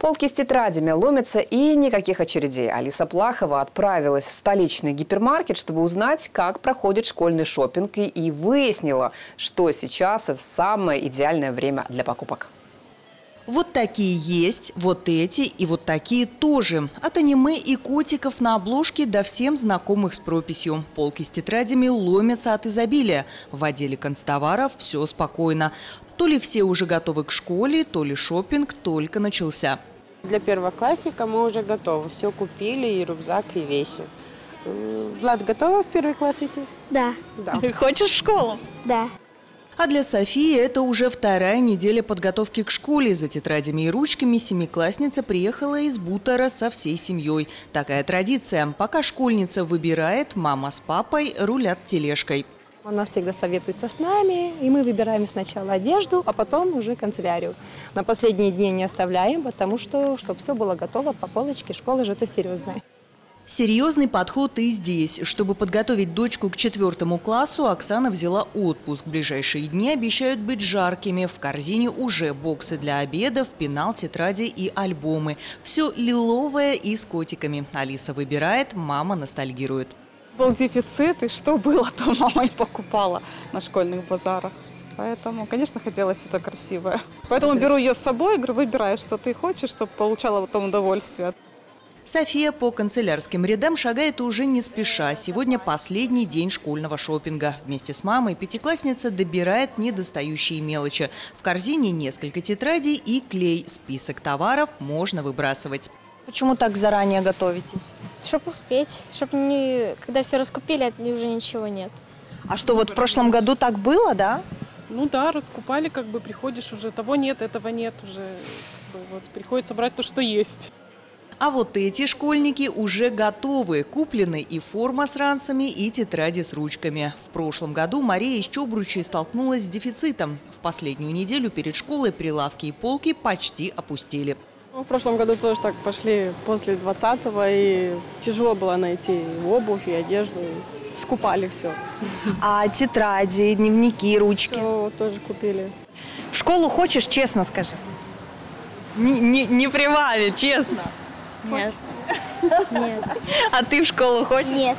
Полки с тетрадями ломятся и никаких очередей. Алиса Плахова отправилась в столичный гипермаркет, чтобы узнать, как проходит школьный шопинг и выяснила, что сейчас это самое идеальное время для покупок. Вот такие есть, вот эти и вот такие тоже. От аниме и котиков на обложке до всем знакомых с прописью. Полки с тетрадями ломятся от изобилия. В отделе констоваров все спокойно. То ли все уже готовы к школе, то ли шопинг только начался. Для первоклассника мы уже готовы. Все купили, и рюкзак, и вещи. Влад, готова в первый класс идти? Да. Да. Хочешь в школу? Да. А для Софии это уже вторая неделя подготовки к школе. За тетрадями и ручками семиклассница приехала из Бутера со всей семьей. Такая традиция. Пока школьница выбирает, мама с папой рулят тележкой. Она всегда советуется с нами, и мы выбираем сначала одежду, а потом уже канцелярию. На последние дни не оставляем, потому что, чтобы все было готово по полочке, школа же это серьезная. Серьезный подход и здесь. Чтобы подготовить дочку к четвертому классу, Оксана взяла отпуск. Ближайшие дни обещают быть жаркими. В корзине уже боксы для обедов, пенал, тетради и альбомы. Все лиловое и с котиками. Алиса выбирает, мама ностальгирует. Был дефицит, и что было, то мама и покупала на школьных базарах. Поэтому, конечно, хотелось это красивое. Поэтому беру ее с собой, говорю, выбирай, что ты хочешь, чтобы получала потом удовольствие. София по канцелярским рядам шагает уже не спеша. Сегодня последний день школьного шопинга. Вместе с мамой пятиклассница добирает недостающие мелочи. В корзине несколько тетрадей и клей. Список товаров можно выбрасывать. Почему так заранее готовитесь? Чтоб успеть, чтоб не, когда все раскупили, от уже ничего нет. А что, вот в прошлом году так было, да? Ну да, раскупали, как бы приходишь уже, того нет, этого нет уже. Вот, приходится брать то, что есть. А вот эти школьники уже готовы. Куплены и форма с ранцами, и тетради с ручками. В прошлом году Мария из Чобручей столкнулась с дефицитом. В последнюю неделю перед школой прилавки и полки почти опустили. Ну, в прошлом году тоже так пошли после 20-го, и тяжело было найти и обувь, и одежду. и Скупали все. А тетради, дневники, ручки? Все тоже купили. В школу хочешь, честно скажи? Не, не, не прибавить, честно. Нет. Нет. А ты в школу хочешь? Нет.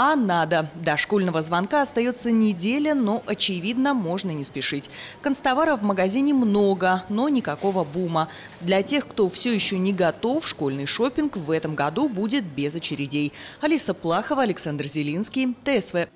А надо. До школьного звонка остается неделя, но, очевидно, можно не спешить. Констоваров в магазине много, но никакого бума. Для тех, кто все еще не готов, школьный шопинг в этом году будет без очередей. Алиса Плахова, Александр Зелинский, ТСВ.